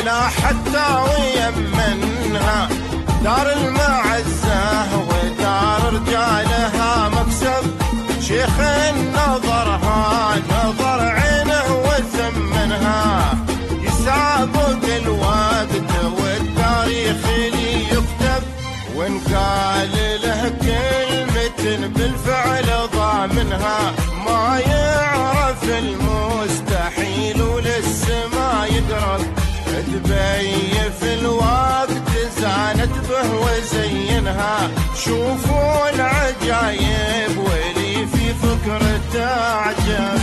على حتى ويمنها دار المعزة ودار رجالها مكسب. شيخ نظرها نظر عينه وثمنها يسابق الوقت والتاريخ اللي يكتب. وإن قال له كلمة بالفعل ضامنها. ما يعرف المستحيل به وزينها شوفوا العجايب واللي في فكرته عجب